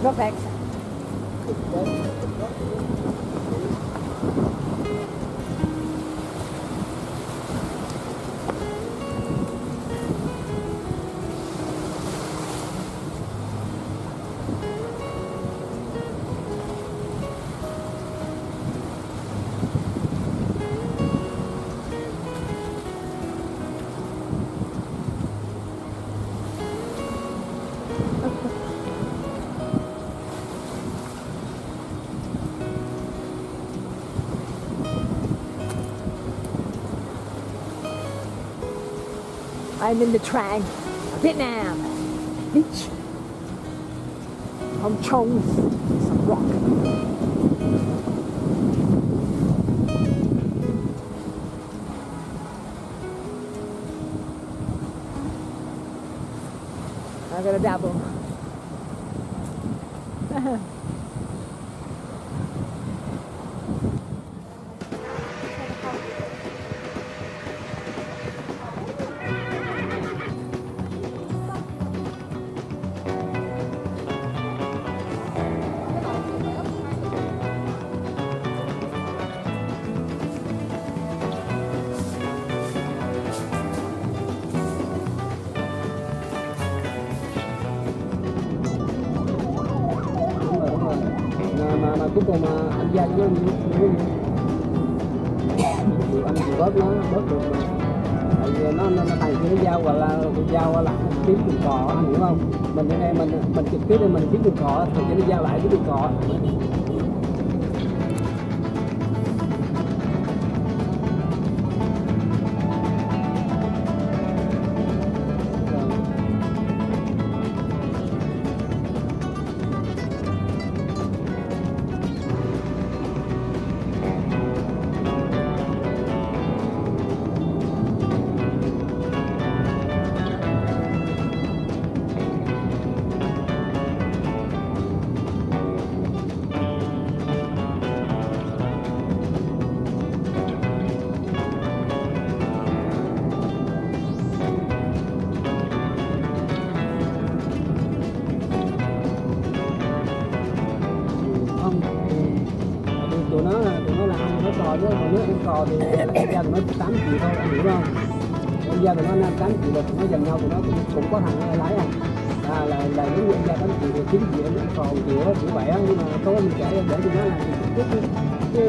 Dropbacks. I'm in the train, Vietnam beach. Hong Chong, some rock. I'm gonna dabble. mà, mà cuối cùng mà anh gia cho anh cũng bớt nó bớt được mà. Tại vì nó nó, thành cái dao hoặc là dao là kiếm đường cò anh hiểu không? Mình ở đây mình mình trực tiếp đây mình kiếm đường cò thì cái dao lại cái đường cò cò chứ còn nếu ăn cò thì em gia tụi nó tám triệu thôi anh hiểu không em gia tụi nó năm tám triệu là nó dành nhau thì nó cũng, cũng có thằng lái à à là là những nguyên gia tám triệu thì chín triệu nó còn triệu đó triệu vậy nhưng mà tối mình kể để cho nó làm chút chứ chứ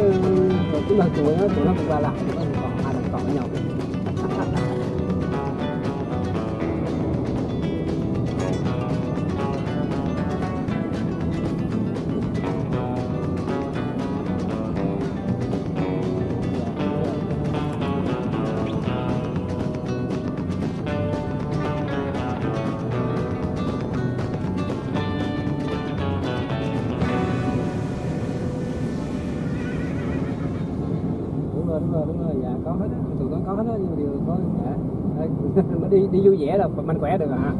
rồi chúng ta tụi nó tụi nó cũng ra lại tụi nó còn hai thằng còn với nhau đúng rồi đúng rồi dạ có hết á tụi con có hết á nhưng mà điều thôi dạ Đấy, đi đi vui vẻ là mạnh khỏe được ạ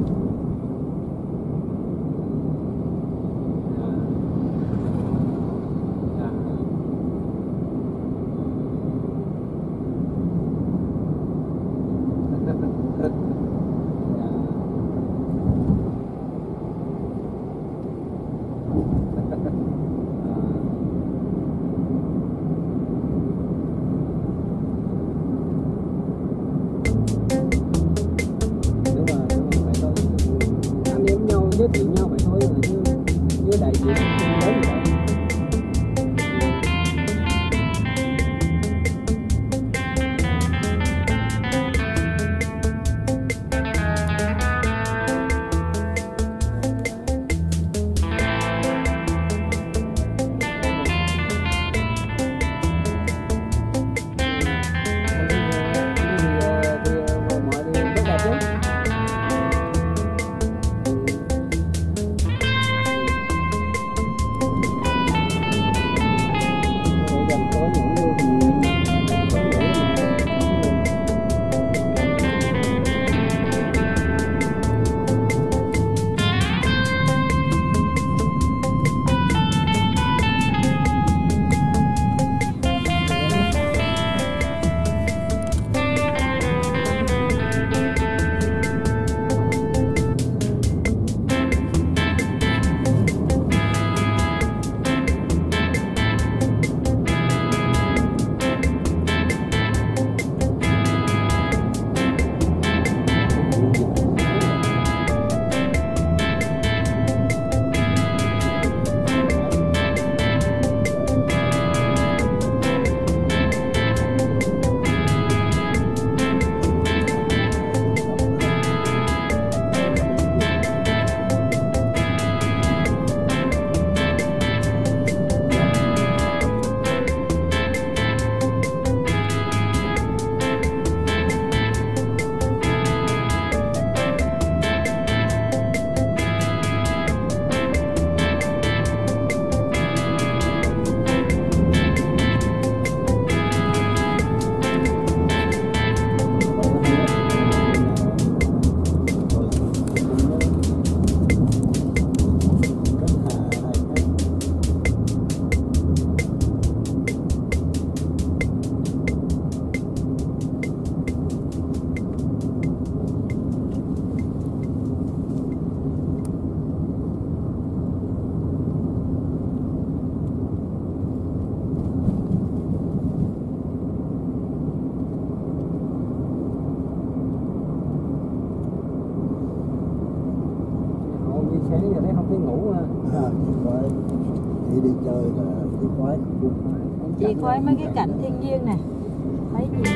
với đại khoái chị khoái mấy cái cảnh thiên nhiên này. Thấy gì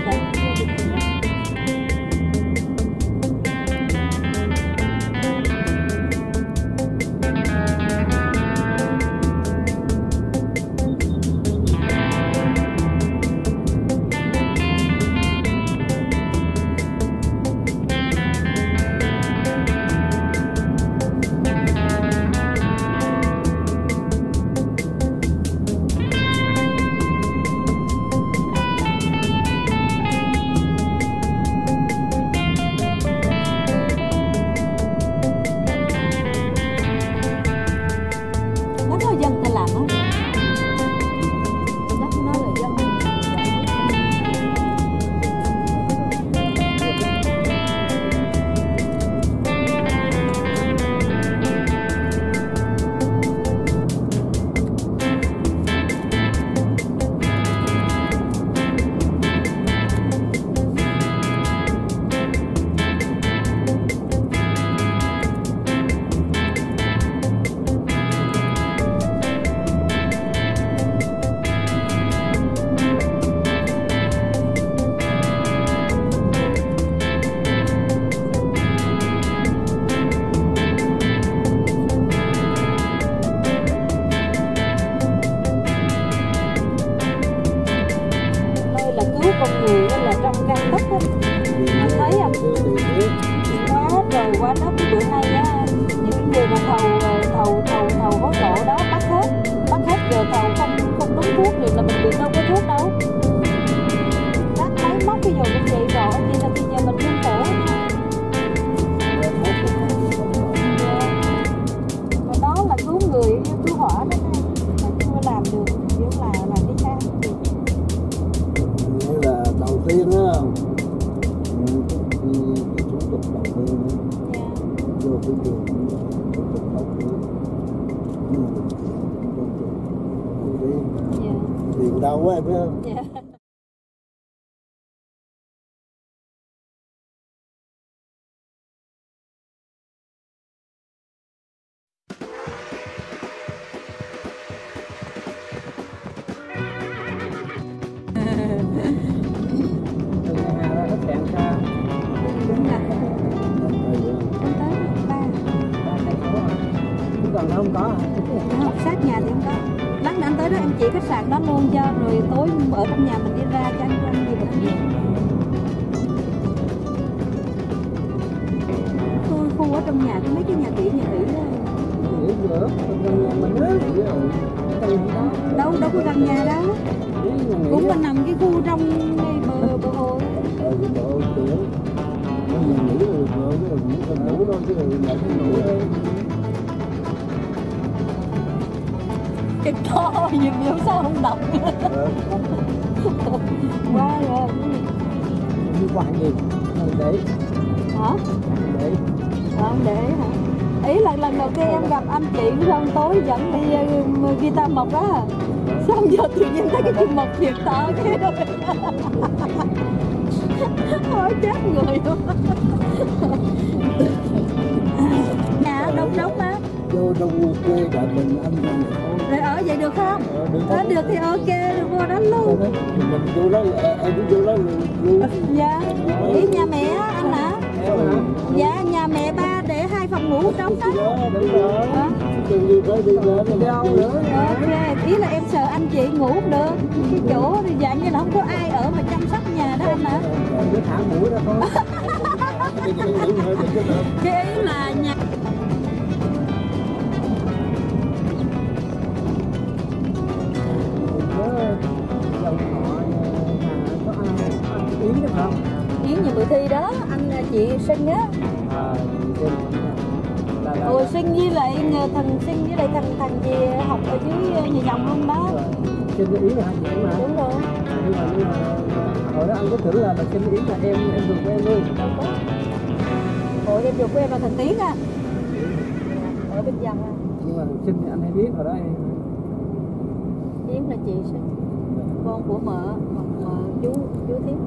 vô đi dạ tiền đâu quá em biết không? Dạ nó không có hả không sát nhà thì không có. Lát nữa anh tới đó em chỉ khách sạn đó luôn cho rồi tối ở trong nhà mình đi ra cho anh ăn gì được khu, khu ở trong nhà có mấy cái nhà nghỉ nhà nghỉ đó. nghỉ giữa nhà mình á đâu đâu có gần nhà đâu. Cũng là nằm cái khu trong cái bờ bờ hồ. ờ thì bộ tiền cái nhà nghỉ rồi vợ cái rồi những con ngủ đó rồi cái to gì mà sao không đọc? Ờ, quá rồi. Đi qua gì lần để hả? Để không để hả? Ý là lần đầu tiên em gặp anh chị xong tối dẫn đi ờ, guitar mộc á. Xong giờ tự nhiên thấy cái chim mộc thiệt to cái hỏi chết người luôn vô trong quê đại mình anh mình rồi ở vậy được không ờ, được được thì ok rồi vô đó luôn mình vô đó em cũng vô đó luôn dạ ý nhà mẹ anh hả dạ nhà mẹ ba để hai phòng ngủ trong đó đi đi đi nữa ok ý là em sợ anh chị ngủ không được cái chỗ thì dạng như là không có ai ở mà chăm sóc nhà đó anh hả cứ thả mũi ra thôi nữa cái ý là nhà không Yến nhà bữa thi đó anh à, chị sinh á. À là hồi sinh với lại nhờ thằng sinh với lại thằng thằng gì học ở dưới nhà dòng luôn đó trên cái yến là hai chị mà? Đúng rồi. Nhưng mà nhưng mà hồi đó anh có tưởng là là trên yến là em em ruột của em luôn. Đâu có. Hồi em ruột của em là thằng tiến á ở bên dòng á nhưng mà sinh thì anh hay biết hồi đó em Yến là chị sinh con của mợ hoặc mợ chú chú Tiến